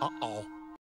Uh-oh.